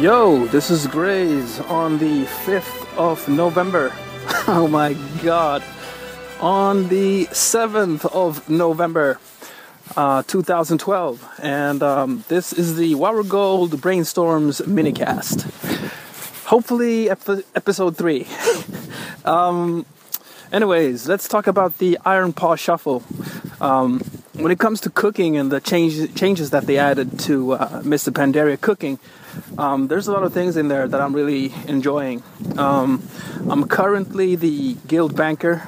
Yo, this is Grayz on the 5th of November. oh my god. On the 7th of November, uh, 2012. And um, this is the WoW or Gold Brainstormz minicast. Hopefully, ep- episode 3. um, anyways, let's talk about the Iron Paw Shuffle. Um, when it comes to cooking and the change, changes that they added to uh, Mr. Pandaria cooking, um, there's a lot of things in there that I'm really enjoying. Um, I'm currently the guild banker,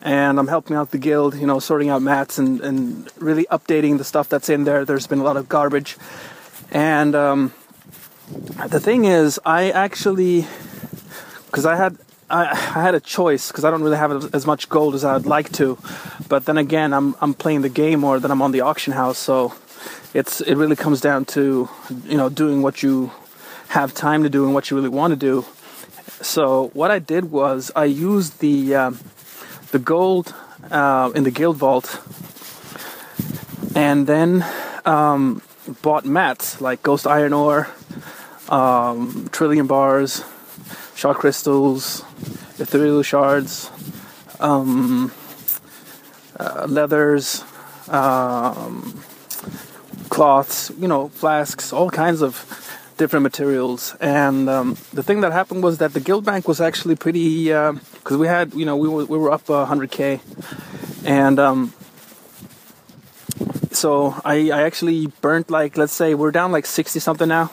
and I'm helping out the guild, you know, sorting out mats and, and really updating the stuff that's in there. There's been a lot of garbage. And um, the thing is, I actually, because I had I, I had a choice because I don't really have as much gold as I'd like to, but then again, I'm I'm playing the game more than I'm on the auction house, so it's it really comes down to you know doing what you have time to do and what you really want to do. So what I did was I used the um, the gold uh, in the guild vault, and then um, bought mats like ghost iron ore, um, trillium bars, sha crystals, ethereal shards, um, uh, leathers, um, cloths, you know, flasks, all kinds of different materials. And um, the thing that happened was that the guild bank was actually pretty, because uh, we had, you know, we were, we were up uh, 100k. And um, so I, I actually burnt like, let's say we're down like 60 something now.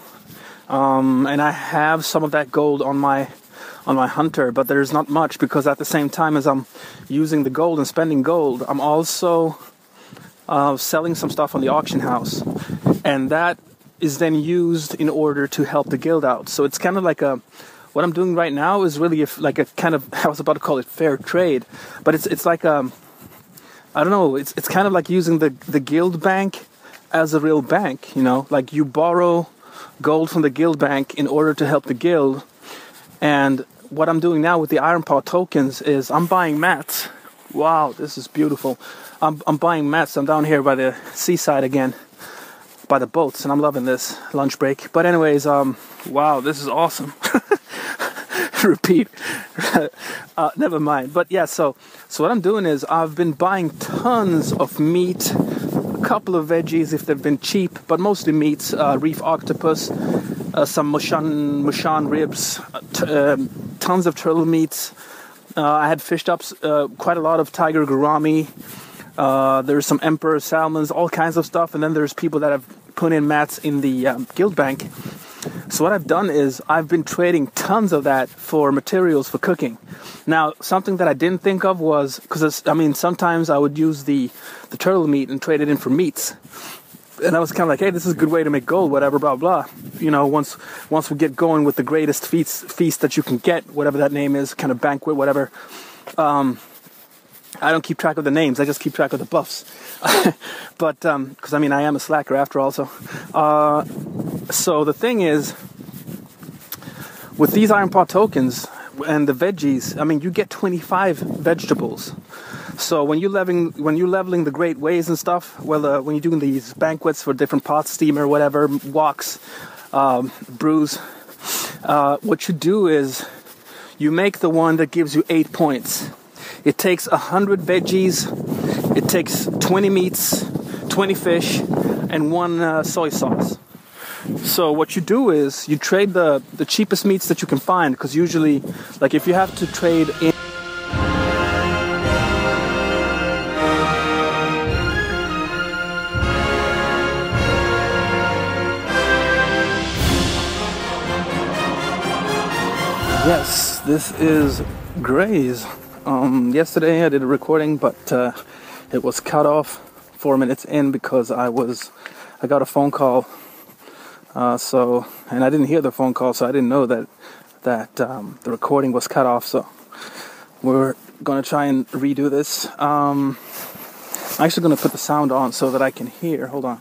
Um, and I have some of that gold on my on my hunter, but there's not much because at the same time as I'm using the gold and spending gold, I'm also uh, selling some stuff on the auction house, and that is then used in order to help the guild out. So it's kind of like a what I'm doing right now is really like a kind of I was about to call it fair trade, but it's it's like um I don't know it's it's kind of like using the the guild bank as a real bank, you know, like you borrow gold from the guild bank in order to help the guild and what I'm doing now with the Iron Paw tokens is I'm buying mats. Wow, this is beautiful. I'm, I'm buying mats. I'm down here by the seaside again, by the boats, and I'm loving this lunch break. But anyways, um, wow, this is awesome. Repeat. uh, never mind. But yeah, so so what I'm doing is I've been buying tons of meat, a couple of veggies if they've been cheap, but mostly meats. Uh, reef octopus, uh, some mushan mushan ribs, t- um, tons of turtle meats. Uh, I had fished up uh, quite a lot of tiger gourami. Uh, there's some emperor salmons, all kinds of stuff, and then there's people that have put in mats in the um, guild bank. So what I've done is I've been trading tons of that for materials for cooking. Now, something that I didn't think of was because I mean sometimes I would use the the turtle meat and trade it in for meats and I was kind of like, hey, this is a good way to make gold, whatever, blah blah. You know, once once we get going with the greatest feast feast that you can get, whatever that name is, kind of banquet, whatever. Um, I don't keep track of the names. I just keep track of the buffs. but because um, I mean, I am a slacker after all. So, uh, so the thing is, with these Ironpaw tokens and the veggies, I mean, you get 25 vegetables. So when you're leveling when you're leveling the great ways and stuff, well, uh, when you're doing these banquets for different pots, steamer, whatever, walks, um, brews, uh, what you do is you make the one that gives you eight points. It takes a hundred veggies, it takes 20 meats, 20 fish, and one uh, soy sauce. So what you do is you trade the the cheapest meats that you can find because usually, like if you have to trade in Yes, this is Grayz. Um, yesterday I did a recording, but uh, it was cut off four minutes in because I was I got a phone call. Uh, so and I didn't hear the phone call, so I didn't know that that um, the recording was cut off. So we're gonna try and redo this. Um, I'm actually gonna put the sound on so that I can hear. Hold on.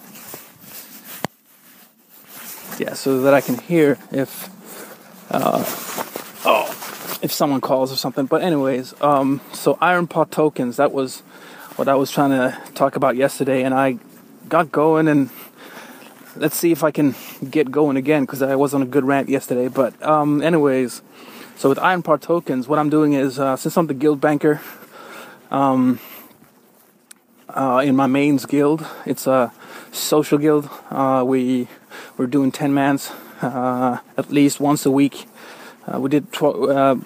Yeah, so that I can hear if. Uh, oh, if someone calls or something. But anyways, um, so Iron Paw tokens. That was what I was trying to talk about yesterday, and I got going and let's see if I can get going again because I was on a good rant yesterday. But um, anyways, so with Ironpaw tokens, what I'm doing is uh, since I'm the guild banker, um, uh, in my mains guild, it's a social guild. Uh, we we're doing ten mans uh, at least once a week. Uh, we did tw- uh,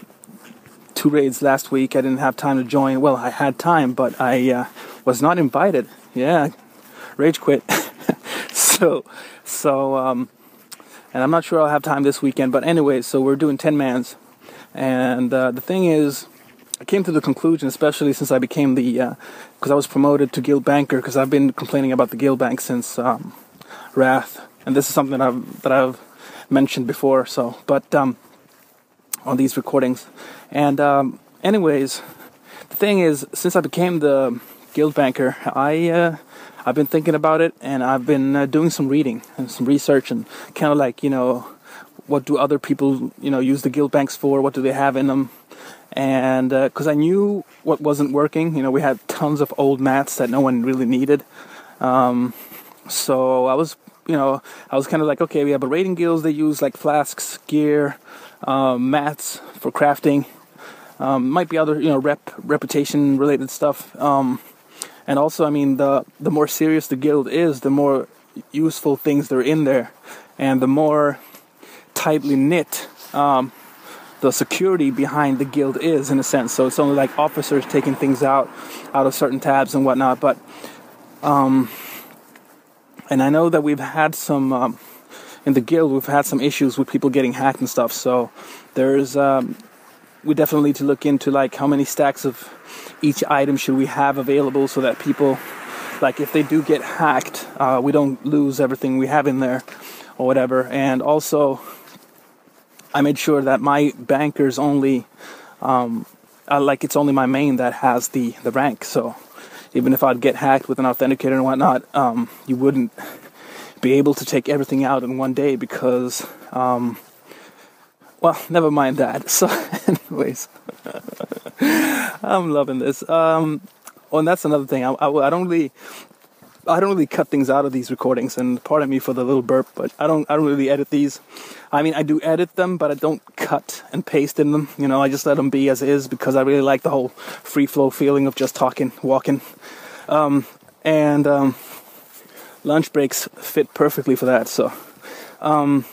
two raids last week. I didn't have time to join. Well, I had time, but I was not invited. Yeah, rage quit. so, so, um, and I'm not sure I'll have time this weekend. But anyway, so we're doing 10 mans. And uh, the thing is, I came to the conclusion, especially since I became the, because uh, I was promoted to guild banker, because I've been complaining about the guild bank since um, Wrath, and this is something that I've that I've mentioned before. So, but um, on these recordings, and um, anyways, the thing is, since I became the guild banker, I uh, I've been thinking about it and I've been uh, doing some reading and some research and kind of like, you know, what do other people, you know, use the guild banks for? What do they have in them? And because uh, I knew what wasn't working, you know, we had tons of old mats that no one really needed. Um, so I was, you know, I was kind of like, okay, we have a raiding guilds. They use like flasks, gear, um, mats for crafting. Um, might be other, you know, rep reputation related stuff. Um, and also, I mean, the the more serious the guild is, the more useful things that are in there, and the more tightly knit um, the security behind the guild is, in a sense. So it's only like officers taking things out out of certain tabs and whatnot. But um, and I know that we've had some um, in the guild. We've had some issues with people getting hacked and stuff. So there's um, we definitely need to look into like how many stacks of each item should we have available so that people, like if they do get hacked, uh, we don't lose everything we have in there or whatever. And also, I made sure that my bankers only, um, uh, like it's only my main that has the the rank. So even if I'd get hacked with an authenticator and whatnot, um, you wouldn't be able to take everything out in one day because. Um, well, never mind that. So, anyways, I'm loving this. Um, oh, and that's another thing. I, I, I, don't really, I don't really cut things out of these recordings. And pardon me for the little burp, but I don't, I don't really edit these. I mean, I do edit them, but I don't cut and paste in them. You know, I just let them be as is because I really like the whole free flow feeling of just talking, walking, um, and um, lunch breaks fit perfectly for that. So. Um,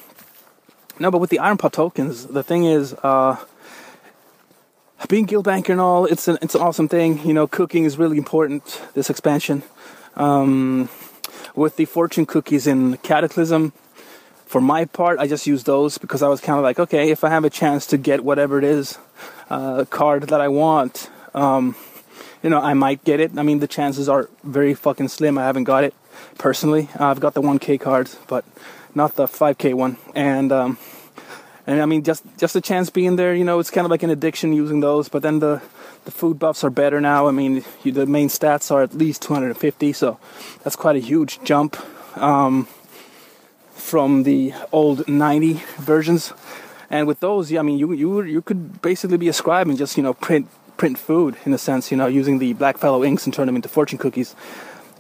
no, but with the Ironpaw tokens, the thing is, uh, being guild banker and all, it's an it's an awesome thing. You know, cooking is really important. This expansion, um, with the fortune cookies in Cataclysm, for my part, I just use those because I was kind of like, okay, if I have a chance to get whatever it is, uh, card that I want, um, you know, I might get it. I mean, the chances are very fucking slim. I haven't got it personally. I've got the 1K cards, but not the 5K one. And um, and I mean, just just a chance being there, you know, it's kind of like an addiction using those. But then the the food buffs are better now. I mean, you, the main stats are at least 250, so that's quite a huge jump um, from the old 90 versions. And with those, I mean, you you you could basically be a scribe and just you know print print food in a sense, you know, using the Blackfallow inks and turn them into fortune cookies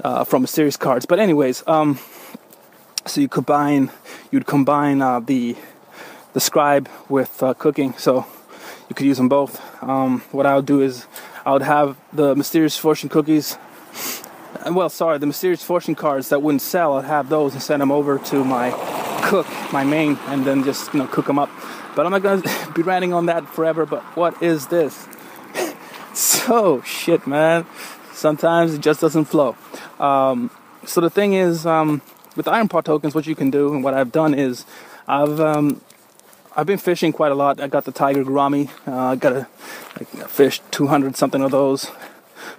uh, from Mysterious cards. But anyways, um, so you combine you'd combine uh, the the scribe with uh, cooking. So you could use them both. Um, what i would do is i would have the mysterious fortune cookies. Well sorry the mysterious fortune cards that wouldn't sell i'd have those and send them over to my cook my main and then just you know cook them up. But i'm not to be ranting on that forever but what is this? So shit man sometimes it just doesn't flow um, so the thing is um, with Ironpaw tokens, what you can do and what I've done is I've um, I've been fishing quite a lot. I got the tiger gourami. Uh, I got a like, fish 200 something of those.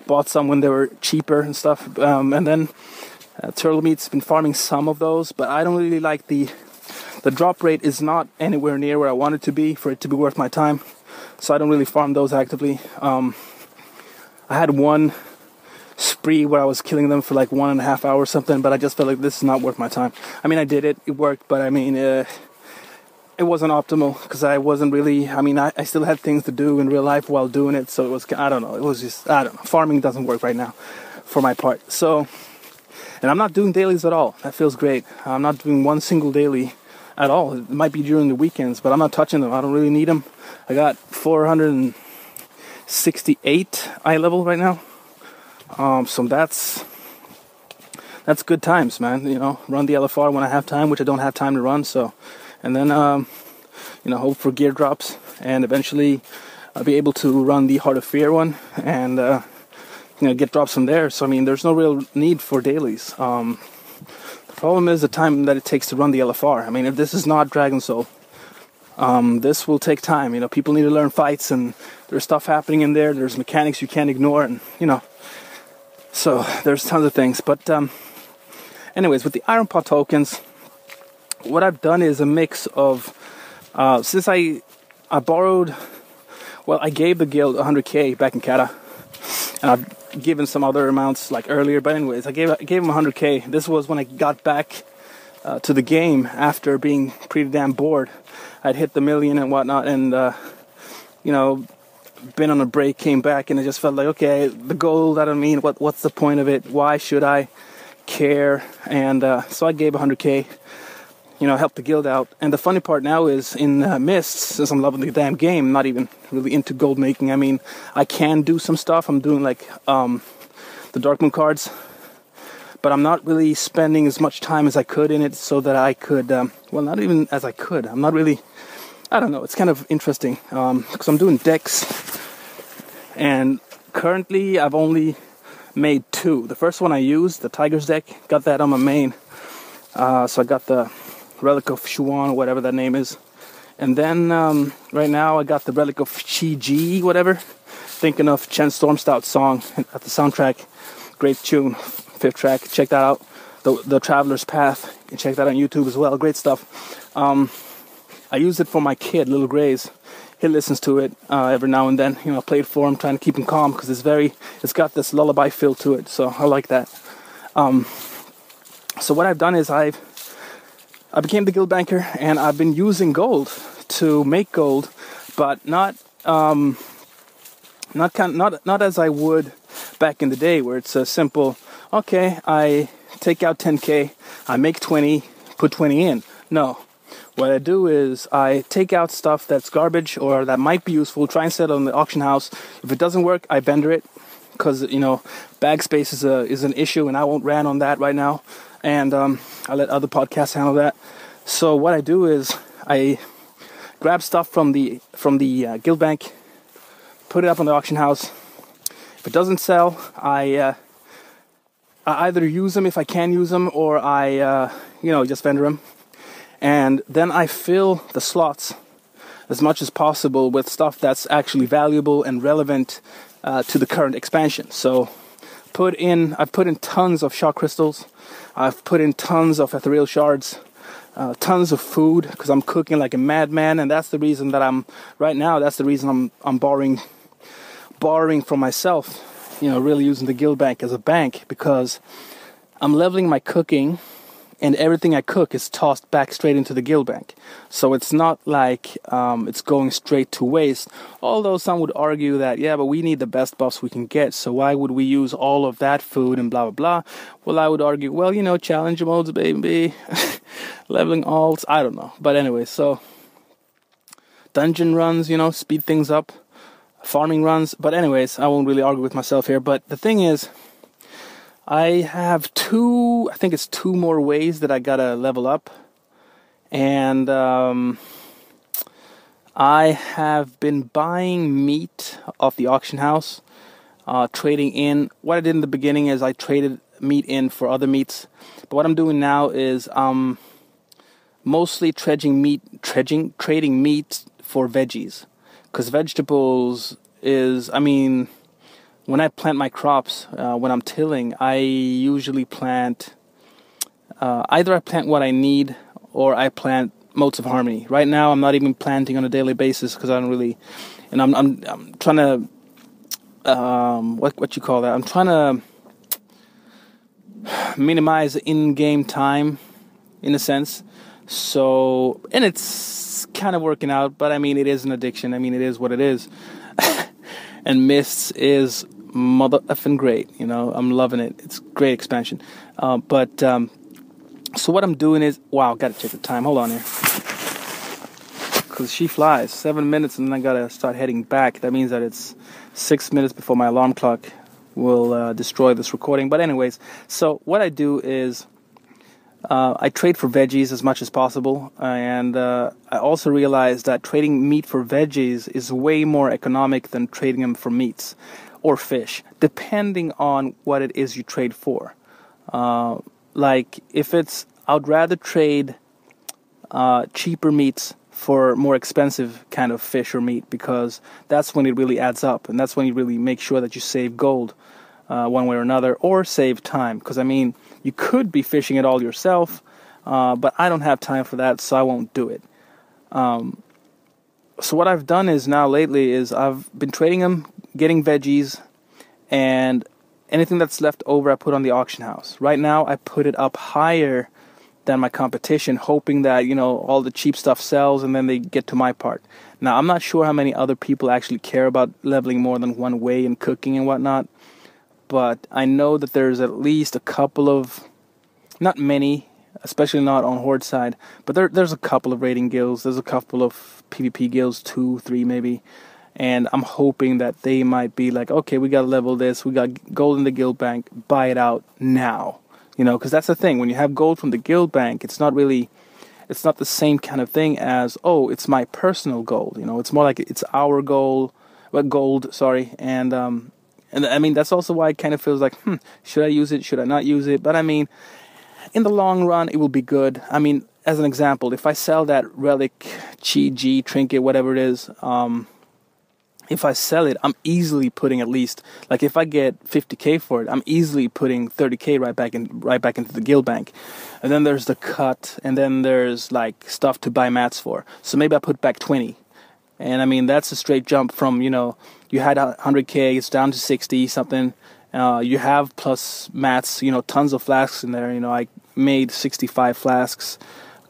Bought some when they were cheaper and stuff. Um, and then uh, turtle meat's been farming some of those, but I don't really like the the drop rate is not anywhere near where I want it to be for it to be worth my time. So I don't really farm those actively. Um, I had one spree where I was killing them for like one and a half hours something, but I just felt like this is not worth my time. I mean, I did it, it worked, but I mean, uh, it wasn't optimal because I wasn't really, I mean, I, I still had things to do in real life while doing it, so it was, I don't know, it was just, I don't know, farming doesn't work right now for my part. So, And I'm not doing dailies at all. That feels great. I'm not doing one single daily at all. It might be during the weekends, but I'm not touching them. I don't really need them. I got 468 eye level right now. Um, so that's that's good times, man. You know, run the LFR when I have time, which I don't have time to run. So, and then um, you know, hope for gear drops, and eventually I'll be able to run the Heart of Fear one, and uh, you know, get drops from there. So I mean, there's no real need for dailies. Um, the problem is the time that it takes to run the LFR. I mean, if this is not Dragon Soul, um, this will take time. You know, people need to learn fights, and there's stuff happening in there. There's mechanics you can't ignore, and you know, so there's tons of things. But um, anyways, with the Ironpaw tokens, what I've done is a mix of uh, since I I borrowed, well, I gave the guild 100k back in Cata, and I've given some other amounts like earlier. But anyways, I gave I gave them 100k. This was when I got back uh, to the game after being pretty damn bored. I'd hit the million and whatnot, and uh, you know, been on a break, came back, and I just felt like, okay, the goal. I don't mean what what's the point of it? Why should I care? And uh, so I gave 100k you know, help the guild out. And the funny part now is in uh, Mists, since I'm loving the damn game, not even really into gold making. I mean, I can do some stuff. I'm doing like um, the Darkmoon cards, but I'm not really spending as much time as I could in it so that I could, um, well, not even as I could. I'm not really, I don't know, it's kind of interesting because um, I'm doing decks and currently I've only made two. The first one I used, the Tigers deck, got that on my main. Uh, so I got the Relic of Xuen, whatever that name is. And then um, right now I got the Relic of Chi Ji, whatever. Thinking of Chen Stormstout's song at the soundtrack. Great tune, fifth track. Check that out. The, the Traveler's Path. You can check that on YouTube as well. Great stuff. Um, I use it for my kid, Little Grayz. He listens to it uh, every now and then. You know, I play it for him, trying to keep him calm because it's very, it's got this lullaby feel to it. So I like that. Um, so what I've done is I've I became the guild banker and I've been using gold to make gold, but not um, not kind not not as I would back in the day where it's a simple okay, I take out 10k, I make 20, put 20 in. No. What I do is I take out stuff that's garbage or that might be useful, try and sell it on the auction house. If it doesn't work, I vendor it because you know bag space is a is an issue and I won't rant on that right now and um, I let other podcasts handle that. So what I do is I grab stuff from the from the uh, guild bank, put it up on the auction house. If it doesn't sell, I, uh, I either use them if I can use them, or I uh, you know just vendor them, and then I fill the slots as much as possible with stuff that's actually valuable and relevant uh, to the current expansion. So put in I've put in tons of sha crystals I've put in tons of ethereal shards, uh, tons of food because I'm cooking like a madman, and that's the reason that I'm right now. That's the reason I'm I'm borrowing borrowing from myself. You know, really using the guild bank as a bank because I'm leveling my cooking and everything I cook is tossed back straight into the guild bank. So it's not like um, it's going straight to waste. Although some would argue that, yeah, but we need the best buffs we can get, so why would we use all of that food and blah blah blah? Well, I would argue, well, you know, challenge modes, baby, leveling alts, I don't know. But anyway, so dungeon runs, you know, speed things up, farming runs. But anyways, I won't really argue with myself here. But the thing is, I have two, I think it's two more ways that I gotta level up. And um, I have been buying meat off the auction house, uh, trading in. What I did in the beginning is I traded meat in for other meats. But what I'm doing now is um, mostly trading meat, trading, trading meat for veggies. Because vegetables is, I mean, when I plant my crops, uh, when I'm tilling, I usually plant uh, either I plant what I need or I plant motes of harmony. Right now, I'm not even planting on a daily basis because I don't really, and I'm I'm, I'm trying to um, what what you call that? I'm trying to minimize in-game time, in a sense. So, and it's kind of working out, but I mean, it is an addiction. I mean, it is what it is. and Mists is mother effing great. You know, I'm loving it. It's great expansion. Uh, but um, so what I'm doing is wow, gotta check the time. Hold on here, because she flies seven minutes, and then I gotta start heading back. That means that it's six minutes before my alarm clock will uh, destroy this recording. But anyways, so what I do is. Uh, I trade for veggies as much as possible, and uh, I also realized that trading meat for veggies is way more economic than trading them for meats or fish, depending on what it is you trade for. Uh, like if it's, I'd rather trade uh, cheaper meats for more expensive kind of fish or meat because that's when it really adds up, and that's when you really make sure that you save gold uh, one way or another, or save time. Because I mean, you could be fishing it all yourself, uh, but I don't have time for that, so I won't do it. Um, so what I've done is now lately is I've been trading them, getting veggies, and anything that's left over I put on the auction house. Right now I put it up higher than my competition, hoping that you know all the cheap stuff sells and then they get to my part. Now I'm not sure how many other people actually care about leveling more than one way and cooking and whatnot, but I know that there's at least a couple of, not many, especially not on Horde side, but there there's a couple of raiding guilds. There's a couple of PvP guilds, two, three maybe, and I'm hoping that they might be like, okay, we got to level this, we got gold in the guild bank, buy it out now, you know, because that's the thing. When you have gold from the guild bank, it's not really, it's not the same kind of thing as oh, it's my personal gold. You know, it's more like it's our gold, well, gold, sorry, and um, and I mean that's also why it kind of feels like, hmm, should I use it? Should I not use it? But I mean, in the long run, it will be good. I mean, as an example, if I sell that relic, Chi-Ji, trinket, whatever it is, um, if I sell it, I'm easily putting at least like if I get 50k for it, I'm easily putting 30k right back in right back into the guild bank. And then there's the cut, and then there's like stuff to buy mats for. So maybe I put back 20. And I mean that's a straight jump from you know you had 100k, it's down to 60 something. Uh, you have plus mats, you know, tons of flasks in there. You know, I made 65 flasks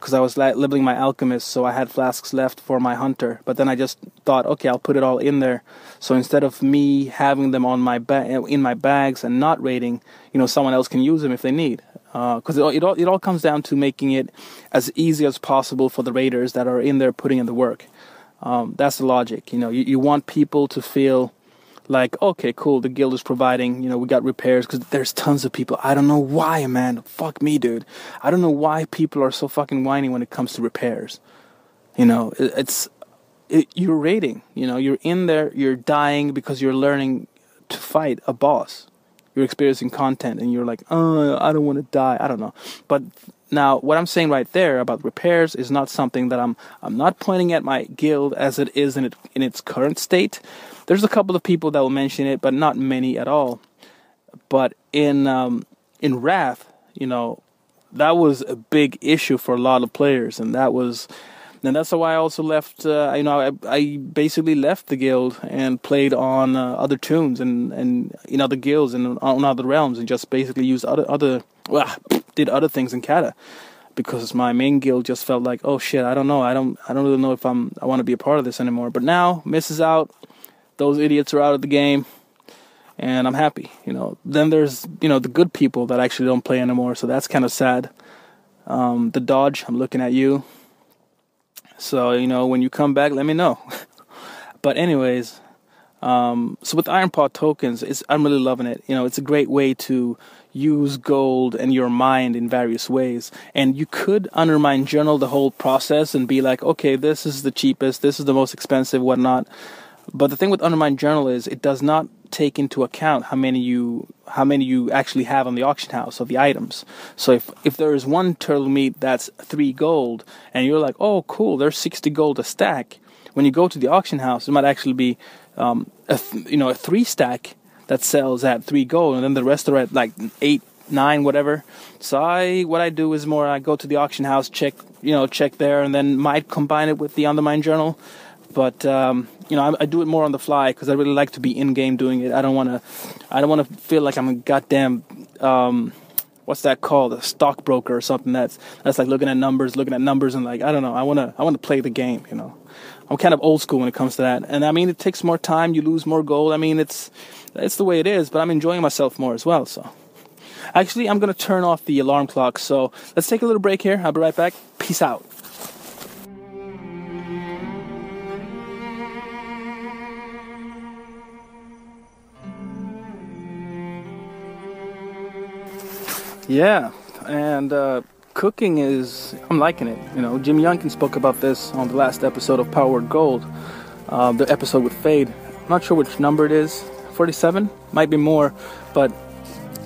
because I was leveling my alchemist, so I had flasks left for my hunter. But then I just thought, okay, I'll put it all in there. So instead of me having them on my ba- in my bags and not raiding, you know, someone else can use them if they need. Because uh, it, it all it all comes down to making it as easy as possible for the raiders that are in there putting in the work. Um, that's the logic. You know, you, you want people to feel like okay cool the guild is providing you know we got repairs because there's tons of people. I don't know why man. Fuck me dude. I don't know why people are so fucking whiny when it comes to repairs. You know it, it's it, you're raiding you know you're in there you're dying because you're learning to fight a boss. You're experiencing content and you're like oh i don't want to die. I don't know. But now what i'm saying right there about repairs is not something that i'm i'm not pointing at my guild as it is in it in its current state there's a couple of people that will mention it, but not many at all. But in um, in Wrath, you know, that was a big issue for a lot of players, and that was, and that's why I also left. Uh, you know, I, I basically left the guild and played on uh, other tunes and and you know the guilds and on other realms, and just basically used other other well, did other things in Cata because my main guild just felt like, oh shit, I don't know, I don't, I don't really know if I'm, I want to be a part of this anymore. But now, misses out, those idiots are out of the game and I'm happy. You know, then there's you know the good people that actually don't play anymore, so that's kind of sad. Um, the Dodge, I'm looking at you. So you know when you come back, let me know. but anyways, um, so with Ironpaw tokens, it's I'm really loving it. You know, it's a great way to use gold and your mind in various ways. And you could undermine journal the whole process and be like, okay, this is the cheapest, this is the most expensive, whatnot. But the thing with Undermine Journal is it does not take into account how many you how many you actually have on the auction house of the items. So if if there is one turtle meat that's three gold and you're like, oh cool, there's sixty gold a stack. When you go to the auction house, it might actually be um, a th- you know a three stack that sells at three gold, and then the rest are at like eight, nine, whatever. So I what I do is more I go to the auction house, check you know check there, and then might combine it with the on the Undermine Journal but um, you know, I, I, do it more on the fly because I really like to be in game doing it. I don't want to, I don't want to feel like I'm a goddamn, um, what's that called, a stockbroker or something. That's that's like looking at numbers, looking at numbers, and like I don't know. I want to, I want to play the game. You know, I'm kind of old school when it comes to that. And I mean, it takes more time. You lose more gold. I mean, it's it's the way it is. But I'm enjoying myself more as well. So. Actually, I'm gonna turn off the alarm clock. So let's take a little break here. I'll be right back. Peace out. Yeah, and uh, cooking is I'm liking it. You know, Jim Younkin spoke about this on the last episode of Power Gold, uh, the episode with Fade. I'm not sure which number it is. 47 might be more, but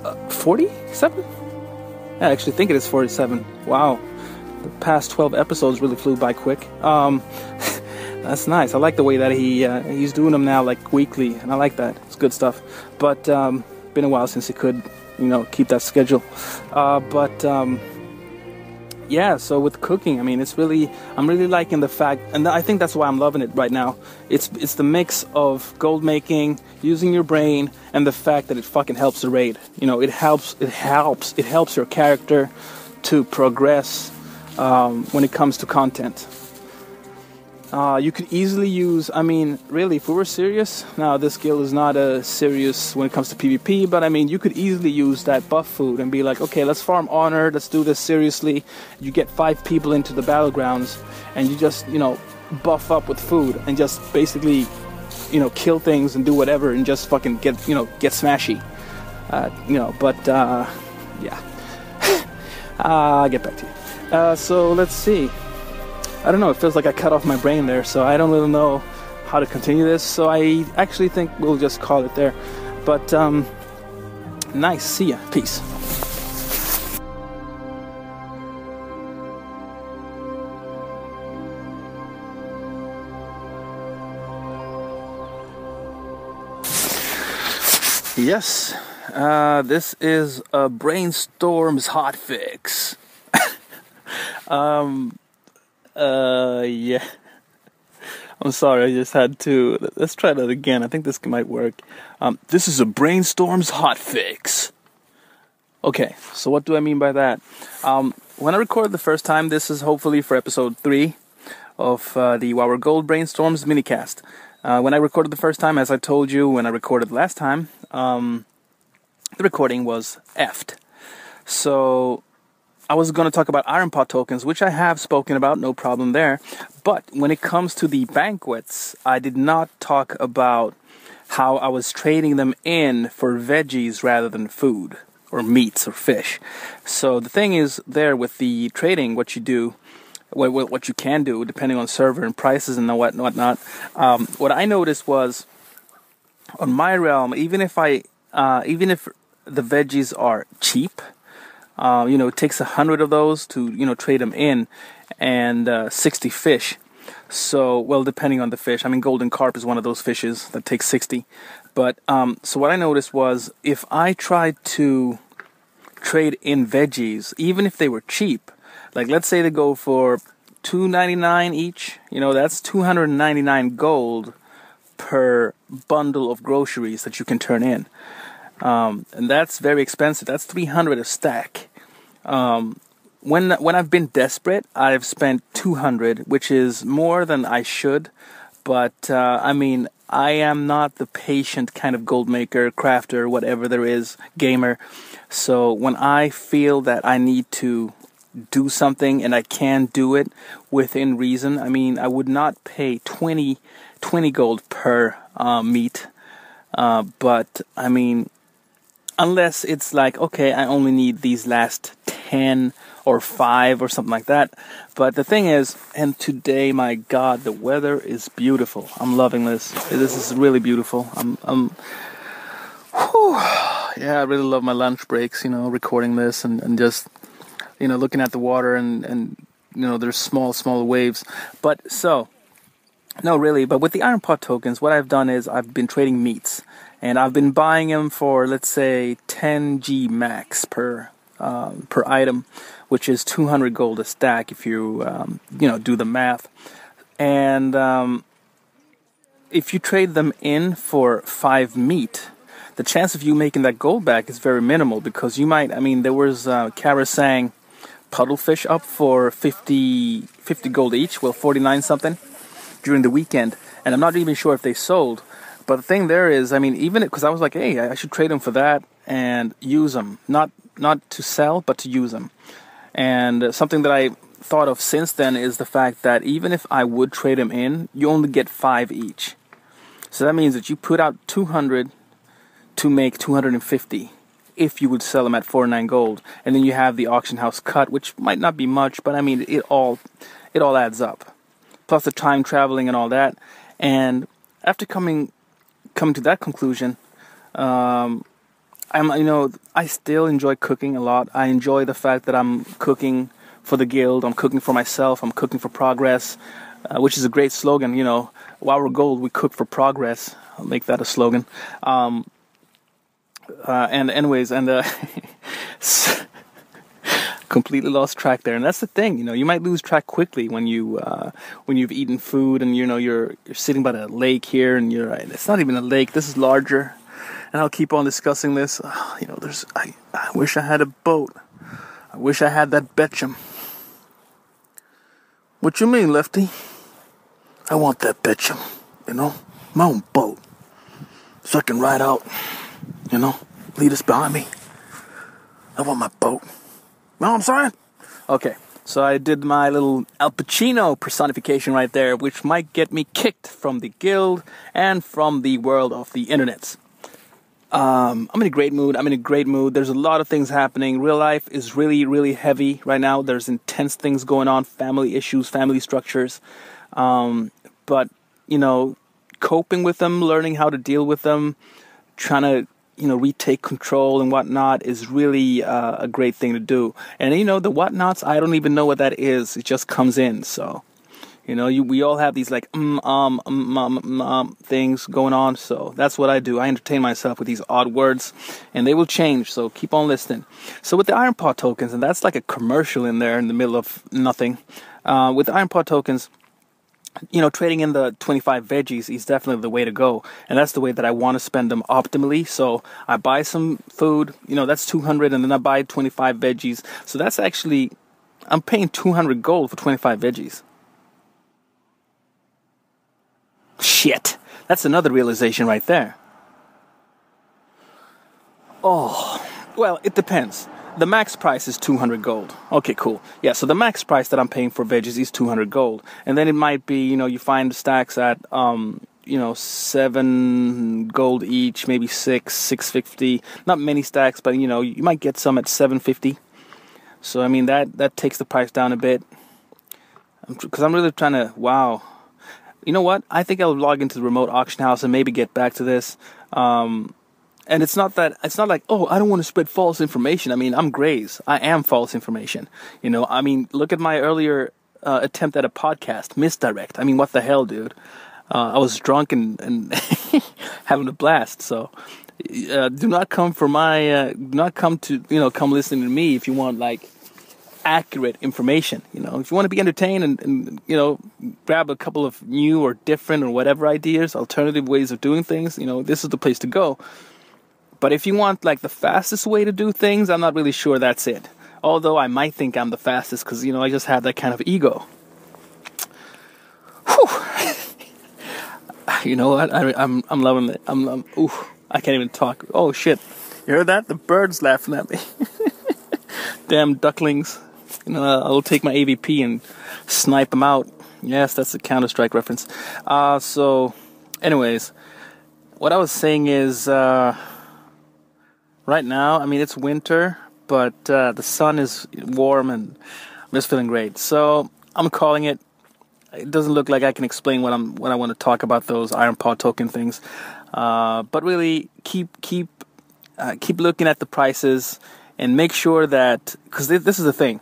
uh, 47. I actually think it is 47. Wow, the past 12 episodes really flew by quick. Um, that's nice. I like the way that he uh, he's doing them now, like weekly, and I like that. It's good stuff. But um, been a while since he could you know keep that schedule. Uh, but um, yeah, so with cooking, I mean, it's really I'm really liking the fact, and I think that's why I'm loving it right now. It's it's the mix of gold making, using your brain, and the fact that it fucking helps the raid. You know, it helps it helps it helps your character to progress um, when it comes to content. Uh, you could easily use, I mean, really, if we were serious, now this skill is not a serious when it comes to PvP, but I mean, you could easily use that buff food and be like, okay, let's farm honor, let's do this seriously. You get five people into the battlegrounds, and you just, you know, buff up with food and just basically, you know, kill things and do whatever and just fucking get, you know, get smashy. Uh, you know, but, uh, yeah. I'll get back to you. Uh, so let's see. I don't know, it feels like I cut off my brain there, so I don't really know how to continue this. So I actually think we'll just call it there. But um, nice, see ya, peace. Yes, uh, this is a Brainstormz hot fix. um, uh, yeah. I'm sorry, I just had to. Let's try that again. I think this might work. Um, this is a Brainstormz hot fix. Okay, so what do I mean by that? Um, when I recorded the first time, this is hopefully for episode three of uh, the Our Gold Brainstormz minicast. Uh, when I recorded the first time, as I told you when I recorded last time, um, the recording was effed. So I was going to talk about Ironpaw tokens, which I have spoken about, no problem there. But when it comes to the banquets, I did not talk about how I was trading them in for veggies rather than food or meats or fish. So the thing is, there with the trading, what you do, what, what you can do, depending on server and prices and what whatnot. Um, what I noticed was on my realm, even if I, uh, even if the veggies are cheap uh, you know, it takes a hundred of those to you know trade them in, and uh, sixty fish. So, well, depending on the fish. I mean, golden carp is one of those fishes that takes sixty. But um, so what I noticed was if I tried to trade in veggies, even if they were cheap, like let's say they go for two ninety nine each. You know, that's two hundred ninety nine gold per bundle of groceries that you can turn in um, and that's very expensive. That's 300 a stack. Um, when when I've been desperate, I've spent 200, which is more than I should. But uh, I mean, I am not the patient kind of gold maker, crafter, whatever there is, gamer. So when I feel that I need to do something and I can do it within reason, I mean, I would not pay 20, 20 gold per uh, meat. Uh, but I mean, unless it's like okay i only need these last 10 or 5 or something like that. But the thing is and today my god the weather is beautiful. I'm loving this. This is really beautiful. I'm i'm whew, yeah i really love my lunch breaks you know recording this and, and just you know looking at the water and and you know there's small small waves. But so no really but with the Ironpaw tokens what i've done is i've been trading meats and I've been buying them for let's say 10 G max per um, per item, which is 200 gold a stack if you um, you know do the math, and um, if you trade them in for five meat, the chance of you making that gold back is very minimal because you might. I mean, there was uh, Kara saying puddlefish up for 50, 50 gold each, well 49 something during the weekend, and I'm not even sure if they sold. But the thing there is, I mean, even because I was like, hey, I should trade them for that and use them. Not not to sell, but to use them. And uh, something that I thought of since then is the fact that even if I would trade them in, you only get five each. So that means that you put out 200 to make 250 if you would sell them at 49 gold. And then you have the auction house cut, which might not be much, but I mean, it all, it all adds up. Plus the time traveling and all that. And after coming, coming to that conclusion, um, I'm, you know, I still enjoy cooking a lot. I enjoy the fact that I'm cooking for the guild. I'm cooking for myself. I'm cooking for progress, uh, which is a great slogan. You know, WoW or Gold, we cook for progress. I'll make that a slogan. Um, uh, and anyways, and uh, completely lost track there. And that's the thing, you know, you might lose track quickly when you uh, when you've eaten food and you know you're you're sitting by the lake here and you're it's not even a lake. This is larger. And I'll keep on discussing this. you know, there's I I wish I had a boat. I wish I had that Betchum. What you mean, Lefty? I want that Betchum, you know, my own boat, so I can ride out, you know, lead us behind me. I want my boat. Know what I'm saying? Okay, so I did my little Al Pacino personification right there, which might get me kicked from the guild and from the world of the internets. Um, I'm in a great mood. I'm in a great mood. There's a lot of things happening. Real life is really, really heavy right now. There's intense things going on, family issues, family structures. Um, but, you know, coping with them, learning how to deal with them, trying to, you know, retake control and whatnot is really uh, a great thing to do. And, you know, the whatnots, I don't even know what that is. It just comes in. So, you know, you, we all have these like um um um, um um things going on. So that's what I do. I entertain myself with these odd words, and they will change. So keep on listening. So with the Iron Paw tokens, and that's like a commercial in there in the middle of nothing. Uh, with the Iron Paw tokens, you know, trading in the 25 veggies is definitely the way to go. And that's the way that I want to spend them optimally. So I buy some food, you know, that's 200 and then I buy 25 veggies. So that's actually, I'm paying 200 gold for 25 veggies. Shit. That's another realization right there. Oh, well, it depends. The max price is 200 gold. Okay, cool. Yeah, so the max price that I'm paying for veggies is 200 gold. And then it might be, you know, you find stacks at, um, you know, seven gold each, maybe six, 650. Not many stacks, but, you know, you might get some at 750. So, I mean, that, that takes the price down a bit. Because I'm really trying to, wow, you know what? I think I'll log into the remote auction house and maybe get back to this. Um, and it's not that it's not like oh I don't want to spread false information. I mean I'm Grayz. I am false information. You know I mean look at my earlier uh, attempt at a podcast misdirect. I mean what the hell, dude? Uh, I was drunk and and having a blast. So uh, do not come for my uh, do not come to you know come listening to me if you want like accurate information. You know, if you want to be entertained and, and, you know grab a couple of new or different or whatever ideas, alternative ways of doing things, you know, this is the place to go. But if you want like the fastest way to do things, I'm not really sure that's it. Although I might think I'm the fastest because you know I just have that kind of ego. You know what? I, am I'm, I'm loving it. I'm, I'm ooh, I can't even talk. Oh shit! You heard that? The birds laughing at me. Damn ducklings. You know, I'll take my AVP and snipe them out. Yes, that's a Counter Strike reference. Uh, so, anyways, what I was saying is, uh, right now, I mean, it's winter, but uh, the sun is warm and I'm just feeling great. So, I'm calling it. It doesn't look like I can explain what I'm what I want to talk about those Iron Paw token things, uh, but really keep keep uh, keep looking at the prices and make sure that because this is the thing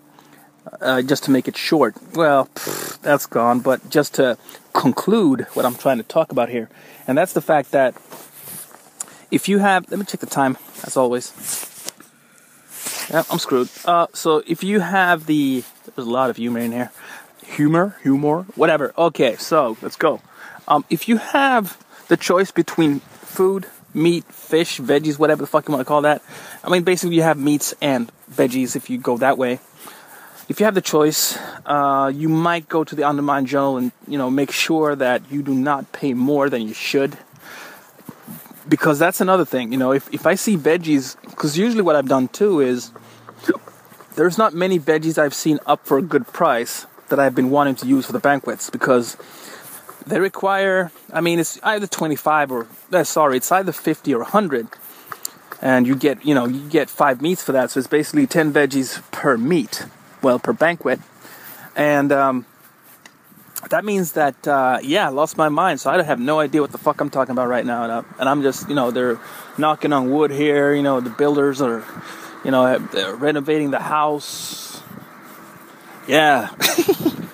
uh, just to make it short. Well, pff, that's gone. But just to conclude what I'm trying to talk about here, and that's the fact that if you have, let me check the time as always. Yeah, I'm screwed. Uh, so if you have the, there's a lot of humor in here. Humor, humor, whatever. Okay, so let's go. Um, if you have the choice between food, meat, fish, veggies, whatever the fuck you want to call that. I mean, basically, you have meats and veggies if you go that way if you have the choice, uh, you might go to the Undermine Journal and you know make sure that you do not pay more than you should. Because that's another thing, you know. If if I see veggies, because usually what I've done too is there's not many veggies I've seen up for a good price that I've been wanting to use for the banquets because they require, I mean, it's either 25 or, uh, sorry, it's either 50 or 100. And you get, you know, you get five meats for that. So it's basically 10 veggies per meat, well, per banquet. And um, that means that, uh, yeah, I lost my mind. So I have no idea what the fuck I'm talking about right now. And, I'm just, you know, they're knocking on wood here. You know, the builders are, you know, renovating the house. Yeah.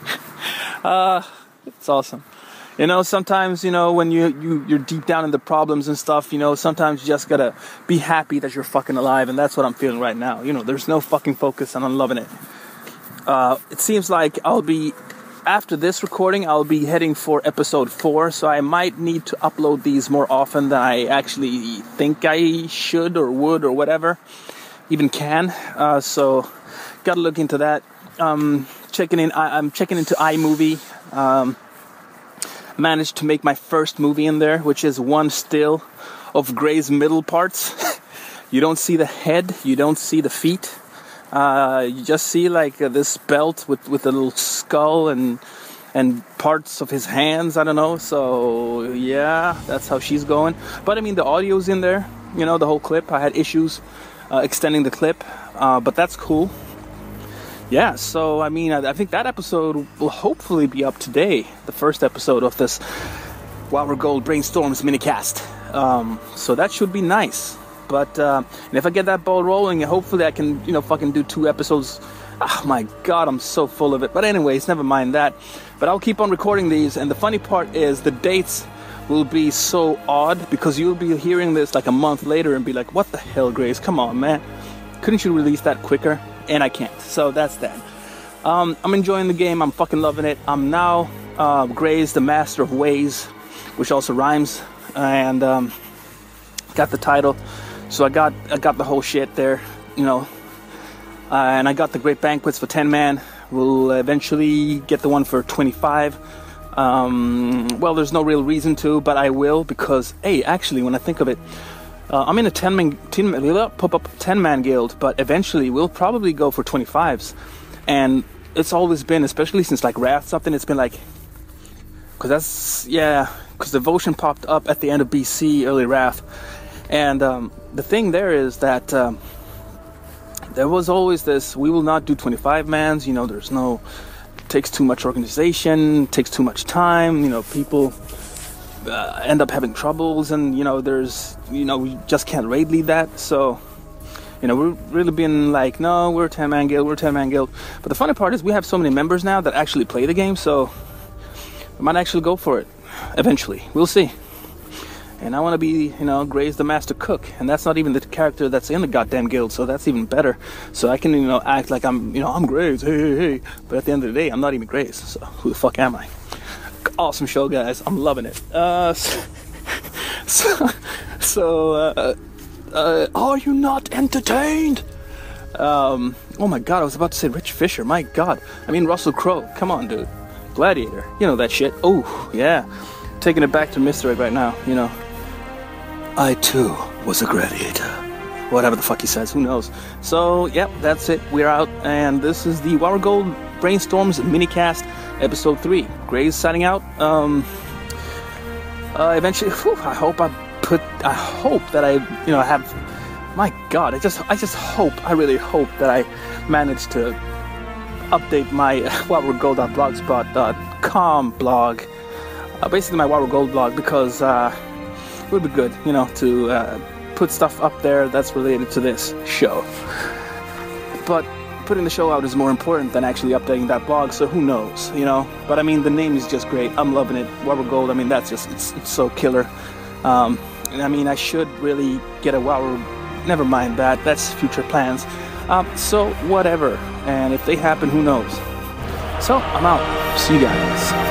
uh, it's awesome. You know, sometimes, you know, when you, you, you're deep down in the problems and stuff, you know, sometimes you just gotta be happy that you're fucking alive, and that's what I'm feeling right now. You know, there's no fucking focus, and I'm loving it. Uh, it seems like I'll be, after this recording, I'll be heading for episode 4, so I might need to upload these more often than I actually think I should or would or whatever, even can. Uh, so, gotta look into that. Um, checking in, I, am checking into iMovie. Um, managed to make my first movie in there, which is one still of Gray's middle parts. you don't see the head, you don't see the feet. Uh, you just see like uh, this belt with with a little skull and and parts of his hands. I don't know. So yeah, that's how she's going. But I mean, the audio's in there. You know, the whole clip. I had issues uh, extending the clip, uh, but that's cool yeah, so I mean, I, I, think that episode will hopefully be up today, the first episode of this WoW or Gold Brainstormz minicast. Um, so that should be nice. But uh, and if I get that ball rolling, hopefully I can, you know, fucking do two episodes. Oh my god, I'm so full of it. But anyways, never mind that. But I'll keep on recording these, and the funny part is the dates will be so odd because you'll be hearing this like a month later and be like, "What the hell, Grayz? Come on, man! Couldn't you release that quicker?" and I can't. So that's that. Um, I'm enjoying the game. I'm fucking loving it. I'm now uh, Grayz the master of ways, which also rhymes, and um, got the title. So I got I got the whole shit there, you know. Uh, and I got the great banquets for 10 man. We'll eventually get the one for 25. Um, well, there's no real reason to, but I will because, hey, actually, when I think of it, uh, I'm in a 10 man, 10, we'll pop up 10 man guild, but eventually we'll probably go for 25s. And it's always been, especially since like Wrath something, it's been like, because that's, yeah, because Devotion popped up at the end of BC, early Wrath. And um, the thing there is that um, there was always this we will not do 25 mans, you know, there's no, takes too much organization, takes too much time, you know, people uh, end up having troubles, and you know, there's you know, we just can't raid lead that. So, you know, we've really been like, no, we're 10 man guild, we're 10 man guild. But the funny part is, we have so many members now that actually play the game, so we might actually go for it eventually. We'll see. And I want to be, you know, Grayz the master cook, and that's not even the character that's in the goddamn guild, so that's even better. So I can, you know, act like I'm, you know, I'm Grayz, hey, hey, hey. But at the end of the day, I'm not even Grayz, so who the fuck am I? awesome show, guys. I'm loving it. Uh, so, so uh, uh, are you not entertained? Um, oh my god, I was about to say Rich Fisher. My god, I mean Russell Crowe. Come on, dude. Gladiator. You know that shit. Oh yeah, taking it back to Mr. Right now. You know. I too was a gladiator. Whatever the fuck he says, who knows? So, yep, that's it. We're out, and this is the We're Gold Brainstorms minicast episode three. Grayz signing out. Um, uh, eventually, whew, I hope I put. I hope that I, you know, have. My God, I just, I just hope. I really hope that I manage to update my woworgold.blogspot.com blog. Uh, basically, my WoW or Gold blog because uh, would be good, you know, to uh, put stuff up there that's related to this show. But putting the show out is more important than actually updating that blog. So who knows, you know? But I mean, the name is just great. I'm loving it. We're Gold. I mean, that's just it's, it's so killer. Um, and I mean, I should really get a Wow. Never mind that. That's future plans. Um, so whatever. And if they happen, who knows? So I'm out. See you guys.